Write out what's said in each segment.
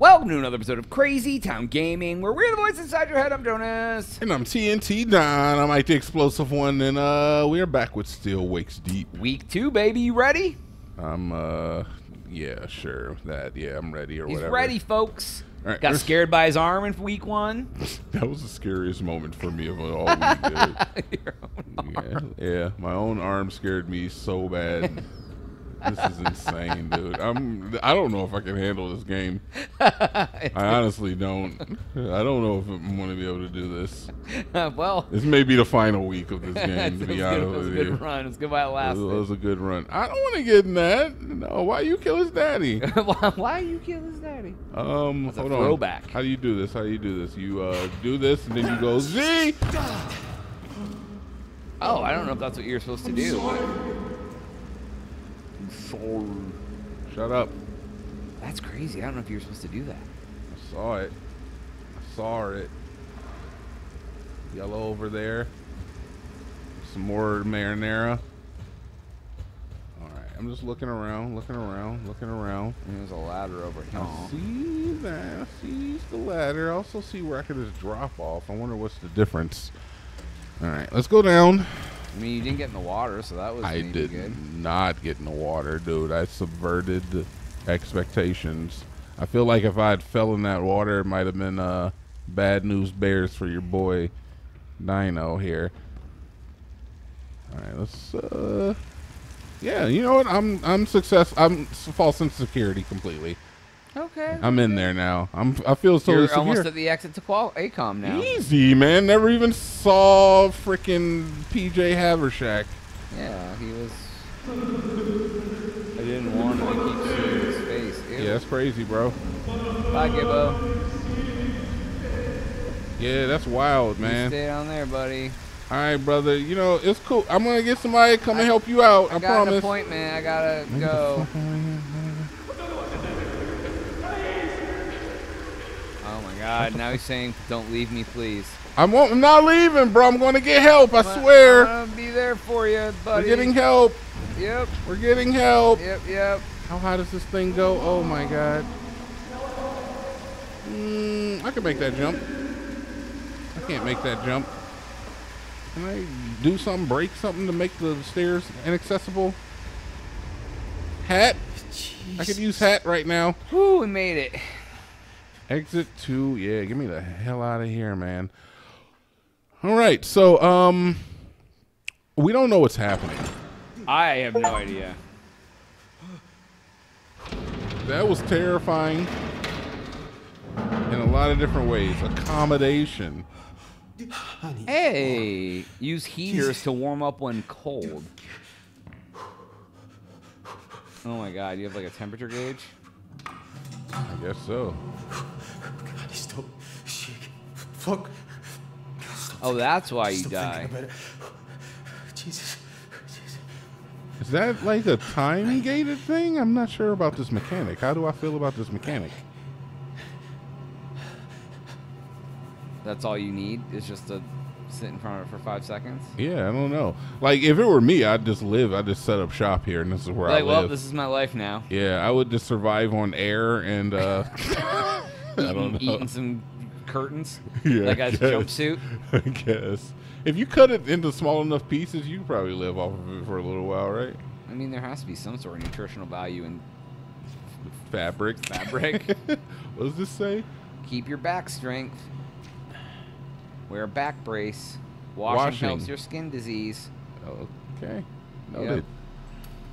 Welcome to another episode of Crazy Town Gaming, where we're the voice inside your head. I'm Jonaas. And I'm TNT Don. I'm Mike the Explosive One, and uh, we are back with Still Wakes Deep. Week two, baby. You ready? I'm, uh, yeah, sure. That, yeah, I'm ready or He's whatever. ready, folks. Right, Got scared by his arm in week one. That was the scariest moment for me of all week, dude. Your own Yeah, yeah, my own arm scared me so bad. This is insane, dude. I'm. I don't know if I can handle this game. I honestly don't. I don't know if I'm going to be able to do this. well, This may be the final week of this game, to be honest good, honest it was a good run. It was good while it That was, was a good run. I don't want to get in that. No, why you kill his daddy? why, why you kill his daddy? Um, That's a hold on. throwback. How do you do this? How do you do this? You uh, do this and then you go Z. Oh, I don't know if that's what you're supposed to do. Shut up. That's crazy. I don't know if you're supposed to do that. I saw it. I saw it. Yellow over there. Some more marinara. All right, I'm just looking around, looking around, looking around. And there's a ladder over here. I see that. I see the ladder. I also see where I could just drop off. I wonder what's the difference. All right, let's go down. I mean, you didn't get in the water, so that was I did good. not get in the water, dude. I subverted expectations. I feel like if I had fell in that water, it might have been uh, bad news bears for your boy Dino here. All right, let's. Uh, yeah, you know what? I'm I'm success. I'm false in security completely. Okay. I'm in there now. I'm. I feel so You're secure. almost at the exit to qual ACOM now. Easy, man. Never even saw freaking PJ Haversack. Yeah, he was. I didn't want to keep seeing his face. Ew. Yeah, that's crazy, bro. Bye, Gibbo. Yeah, that's wild, You man. stay down there, buddy. All right, brother. You know it's cool. I'm gonna get somebody to come and help you out. I, I got an promise. appointment. I gotta go. Oh my God! Now he's saying, "Don't leave me, please." I won't. I'm not leaving, bro. I'm gonna get help. I I'm swear. gonna be there for you, buddy. We're getting help. Yep. We're getting help. Yep. Yep. How high does this thing go? Oh my god. Mm, I can make that jump. I can't make that jump. Can I do something, break something to make the stairs inaccessible? Hat? I could use hat right now. Whew, we made it. Exit two. Yeah, get me the hell out of here, man. All right, so um, we don't know what's happening. I have no idea. That was terrifying in a lot of different ways. Accommodation. Hey, use heaters to warm up when cold. Oh my god, you have like a temperature gauge? I guess so. Stop. Shit. Fuck. Oh, that's why you Stop die. thinking about it. Jesus. Jesus. Is that like a time gated thing? I'm not sure about this mechanic. How do I feel about this mechanic? That's all you need is just to sit in front of it for five seconds. Yeah, I don't know. Like if it were me, I'd just live. I'd just set up shop here, and this is where Like, I well, live. this is my life now. yeah, I would just survive on air and uh, I don't Eating, know. eating some curtains. Yeah, That guy's guess. jumpsuit. I guess if you cut it into small enough pieces, you probably live off of it for a little while, right? I mean, there has to be some sort of nutritional value in Fabric. fabric. what does this say? Keep your back strength. Wear a back brace. Washing, Washing. helps your skin disease. Okay. Noted.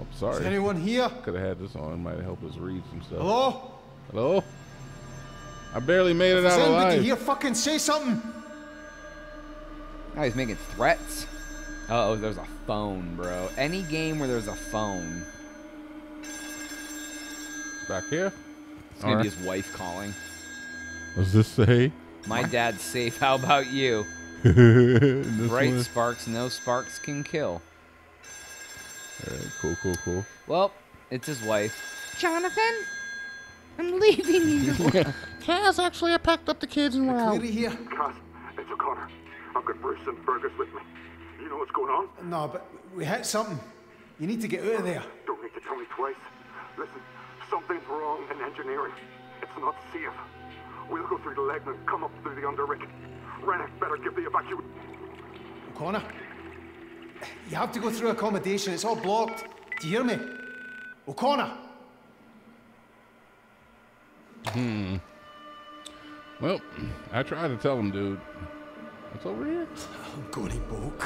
Oh, Is sorry. Is anyone here? Could have had this on. Might have helped us read some stuff. Hello? Hello? I barely made it Is out anybody alive. here? Fucking say something. Now he's making threats. Uh oh, there's a phone, bro. Any game where there's a phone, Back here. it's gonna Alright. be his wife calling. What does this say? My dad's safe. How about you? This Bright one? sparks, no sparks can kill. Alright, cool, cool, cool. Well, it's his wife. Jonathan, I'm leaving you. Caz, actually, I packed up the kids and we're out. Cleary here. Caz, it's O'Connor. I've got Bruce and Burgess with me. You know what's going on? No, but we hit something. You need to get out of there. Don't need to tell me twice. Listen, something's wrong in engineering. It's not safe. We'll go through the leg and come up through the underrick. Rennick better give the evacuation. O'Connor, you have to go through accommodation. It's all blocked. Do you hear me? O'Connor! Hmm. Well, I tried to tell him, dude. What's over here? I'm going to book.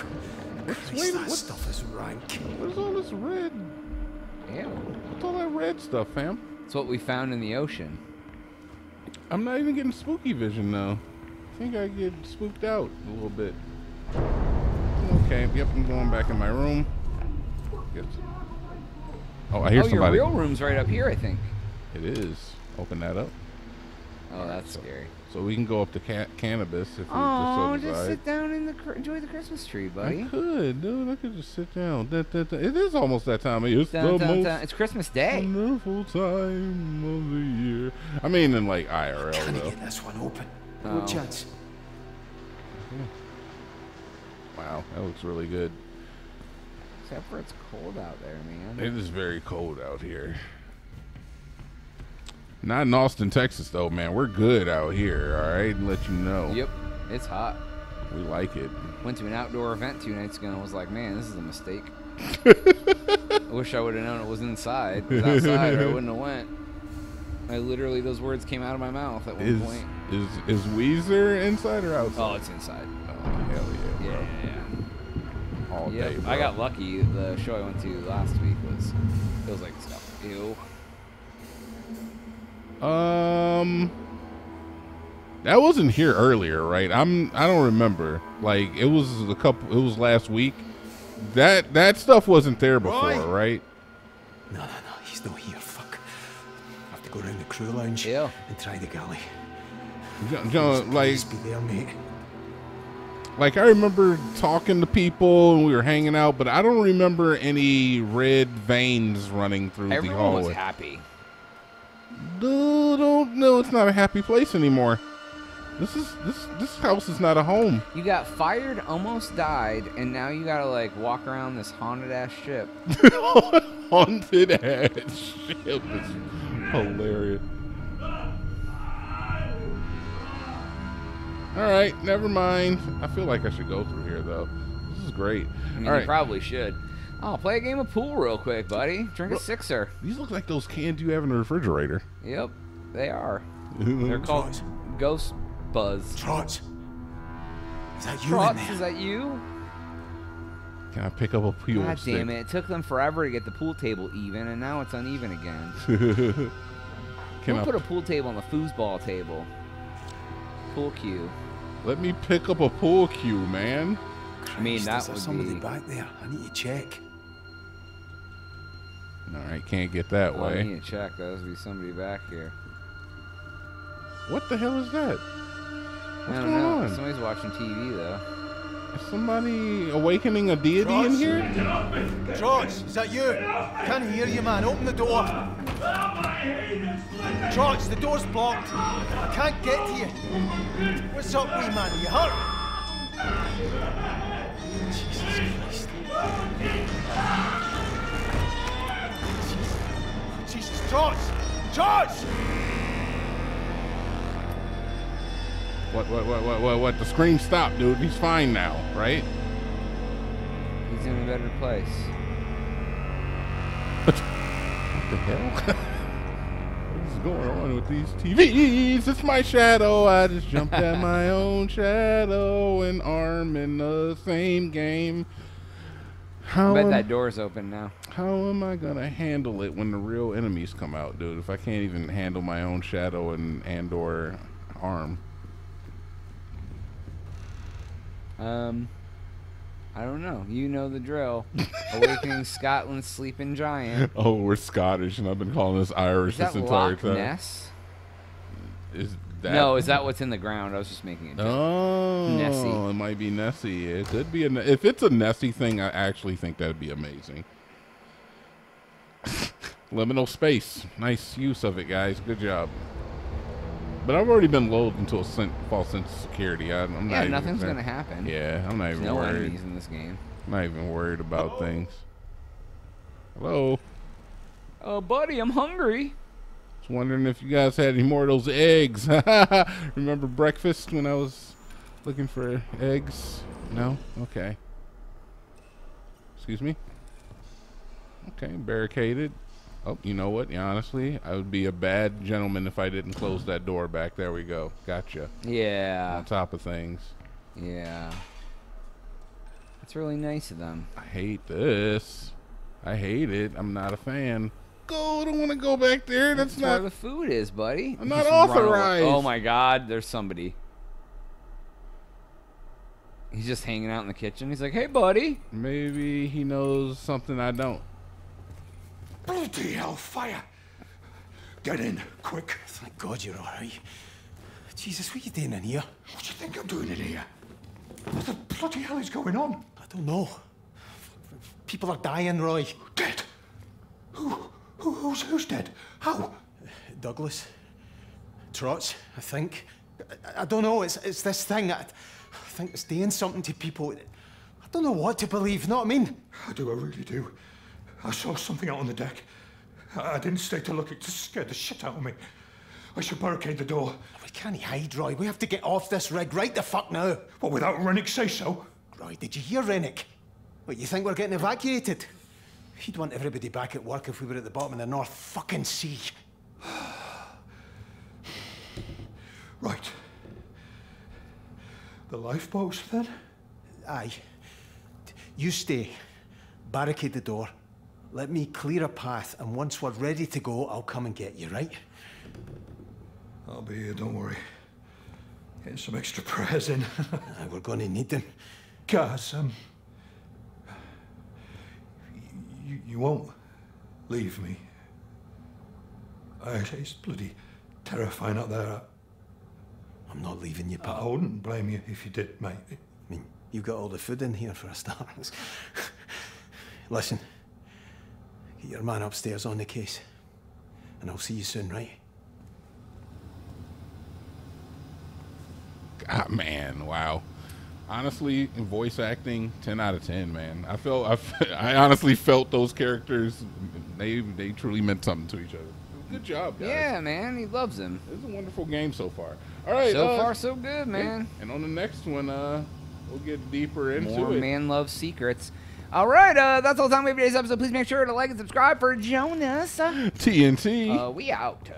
What's, Christ, wait, that what, stuff is rank. what is all this red? Ew. What's all that red stuff, fam? It's what we found in the ocean. I'm not even getting spooky vision though. I think I get spooked out a little bit. Okay, yep, I'm going back in my room. Oh, I hear oh, somebody. your real room's right up here, I think. It is. Open that up. Oh, that's scary. So we can go up to ca- cannabis if we Oh, just so just sit down and the, enjoy the Christmas tree, buddy. I could, dude. I could just sit down. Da, da, da. It is almost that time of year. It's Dun, the dun, most dun. It's Christmas Day. wonderful time of the year. I mean, in like IRL Can I though. get this one open? Oh. No chance. Wow, that looks really good. Except for it's cold out there, man. It is very cold out here. Not in Austin, Texas, though, man. We're good out here, all right? Let you know. Yep, it's hot. We like it. Went to an outdoor event two nights ago and was like, man, this is a mistake. I wish I would have known it was inside. It was outside, or I wouldn't have went. I literally, those words came out of my mouth at one Is point. is is Weezer inside or outside? Oh, it's inside. Oh, hell yeah, Yeah, yeah, yeah. All Yep, day, bro. I got lucky. The show I went to last week was, it was like, ew. Um, that wasn't here earlier, right? I'm. I don't remember. Like it was a couple. It was last week. That that stuff wasn't there before, Roy! right? No, no, no. He's not here. Fuck. I have to go around the crew lounge Yeah. and try the galley. John, John, like be there, mate. like I remember talking to people and we were hanging out, but I don't remember any red veins running through the hallway. Everyone was happy. Dude, don't no, it's not a happy place anymore. This is this this house is not a home. You got fired, almost died, and now you gotta like walk around this haunted ass ship. Haunted ass ship is hilarious. All right, never mind. I feel like I should go through here though. This is great. I mean, All you probably should. Oh, play a game of pool real quick, buddy. Drink a sixer. these look like those cans you have in the refrigerator. Yep, they are. Mm-hmm. They're called Trots. Ghost Buzz. Trot. Is that you Trot, is that you? Can I pick up a peel God stick? damn it! It took them forever to get the pool table even, and now it's uneven again. Can we'll I put a pool table on the foosball table. Pool cue. let me pick up a pool cue, man? I mean, Christ, that is there would somebody be- back there. I need to check. All right, can't get that Oh, I way. need to check. There must be somebody back here. What the hell is that? I What's don't going know. on? Somebody's watching TV though. Is somebody awakening a deity in here? Trots, is that you? Can't hear you, man. Open the door. Trots, the door's blocked. I can't get to you. What's up, wee man? Are you hurt? Jesus Christ. Jesus, Trots! Trots! What, what, what, what, what, what? The scream stopped, dude. He's fine now, right? He's in a better place. What the hell? what is going on with these TVs? It's my shadow. I just jumped at my own shadow and arm in the same game. How I bet am, that door's open now. how am I gonna handle it when the real enemies come out, dude? If I can't even handle my own shadow and and or arm. Um, I don't know. You know the drill. Awakening Scotland's sleeping giant. Oh, we're Scottish, and I've been calling this Irish Is that this entire Loch time. Ness? Is that No, is that what's in the ground? I was just making a joke. Oh, Nessie. it might be Nessie. It could be a. If it's a Nessie thing, I actually think that'd be amazing. Liminal space, nice use of it, guys. Good job. But I've already been lulled into a sen- false sense of security. I, I'm not Yeah, even nothing's concerned. gonna happen. Yeah, I'm not There's even no worried. enemies in this game. I'm Not even worried about things. Hello. Oh, buddy, I'm hungry. Just wondering if you guys had any more of those eggs. Remember breakfast when I was looking for eggs? No? Okay. Excuse me? Okay, barricaded. Oh, you know what? Yeah, honestly, I would be a bad gentleman if I didn't close that door back. There we go. Gotcha. Yeah. On top of things. Yeah. That's really nice of them. I hate this. I hate it. I'm not a fan. Go! I don't want to go back there. That's, That's where the food is, buddy. I'm not Just run away. authorized. Oh my God, there's somebody. He's just hanging out in the kitchen. He's like, "Hey, buddy." Maybe he knows something I don't. Bloody hellfire! Get in, quick. Thank God you're all right. Jesus, what are you doing in here? What do you think I'm doing in here? What the bloody hell is going on? I don't know. People are dying, Roy. Dead? Who? Who who's, who's dead? How? Douglas. Trots, I think. I, I don't know. It's it's this thing. I, I think it's doing something to people. I don't know what to believe. Know what I mean? I do, I really do. I saw something out on the deck. I, I didn't stay to look. It just scared the shit out of me. I should barricade the door. We can't hide, Roy. We have to get off this rig right the fuck now. What, without Rennick say so? Roy, did you hear Rennick? What, you think we're getting evacuated? He'd want everybody back at work if we were at the bottom of the North fucking Sea. Right. The lifeboats, then? Aye. You stay. Barricade the door. Let me clear a path, and once we're ready to go, I'll come and get you, right? I'll be here, don't worry. Getting some extra prayers in. We're going to need them. Guys, um. You, you won't leave me. I, it's bloody terrifying out there. I'm not leaving you, I, pal. I wouldn't blame you if you did, mate. I mean, you've got all the food in here for a start. Listen, get your man upstairs on the case, and I'll see you soon, right? Ah, man, wow. Honestly, in voice acting, ten out of ten, man. I felt, I, I honestly felt those characters. They, they truly meant something to each other. Good job, guys. Yeah, man, he loves him. It's a wonderful game so far. All right, So uh, far, so good, man. And on the next one, uh, we'll get deeper into More it. man love secrets. All right, uh, that's all the time we have for today's episode. Please make sure to like and subscribe for Jonaas. Uh, TNT. we out.